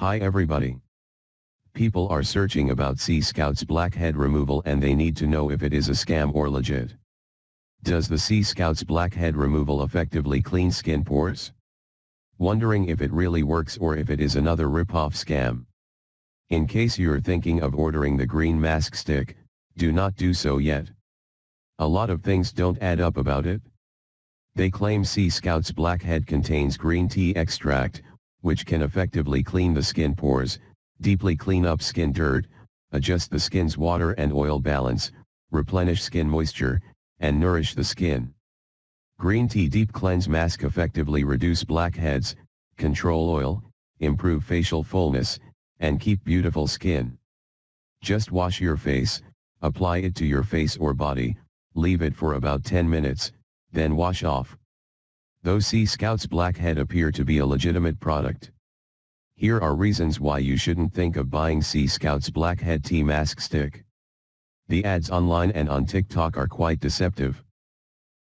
Hi everybody. People are searching about Sea Scout's blackhead removal and they need to know if it is a scam or legit. Does the Sea Scout's blackhead removal effectively clean skin pores? Wondering if it really works or if it is another rip-off scam. In case you're thinking of ordering the green mask stick, do not do so yet. A lot of things don't add up about it. They claim Sea Scout's blackhead contains green tea extract, which can effectively clean the skin pores, deeply clean up skin dirt, adjust the skin's water and oil balance, replenish skin moisture, and nourish the skin. Green tea deep cleanse mask effectively reduce blackheads, control oil, improve facial fullness, and keep beautiful skin. Just wash your face, apply it to your face or body, leave it for about 10 minutes, then wash off. Those Sea Scouts Blackhead appear to be a legitimate product. Here are reasons why you shouldn't think of buying Sea Scouts Blackhead Tea Mask Stick. The ads online and on TikTok are quite deceptive.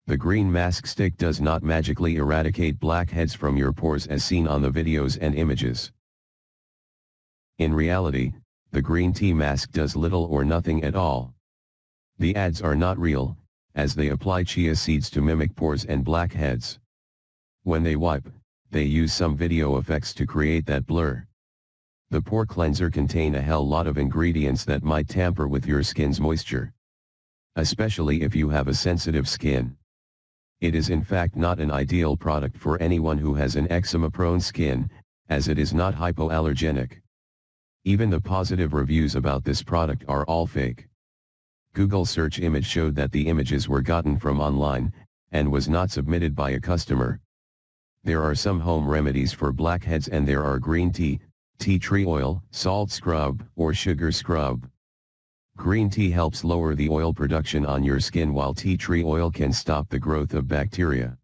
The green mask stick does not magically eradicate blackheads from your pores as seen on the videos and images. In reality, the green tea mask does little or nothing at all. The ads are not real, as they apply chia seeds to mimic pores and blackheads. When they wipe, they use some video effects to create that blur. The pore cleanser contain a hell lot of ingredients that might tamper with your skin's moisture. Especially if you have a sensitive skin. It is in fact not an ideal product for anyone who has an eczema-prone skin, as it is not hypoallergenic. Even the positive reviews about this product are all fake. Google search image showed that the images were gotten from online, and was not submitted by a customer. There are some home remedies for blackheads and there are green tea, tea tree oil, salt scrub, or sugar scrub. Green tea helps lower the oil production on your skin while tea tree oil can stop the growth of bacteria.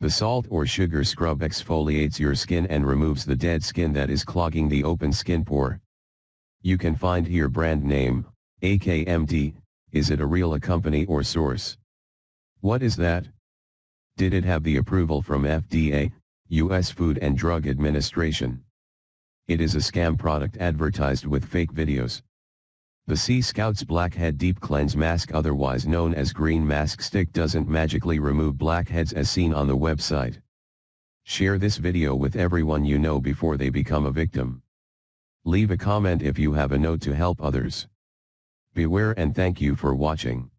The salt or sugar scrub exfoliates your skin and removes the dead skin that is clogging the open skin pore. You can find here brand name, AKMD, is it a real a company or source? What is that? Did it have the approval from FDA, U.S. Food and Drug Administration? It is a scam product advertised with fake videos. The Sea Scouts Blackhead Deep Cleanse Mask otherwise known as Green Mask Stick doesn't magically remove blackheads as seen on the website. Share this video with everyone you know before they become a victim. Leave a comment if you have a note to help others. Beware and thank you for watching.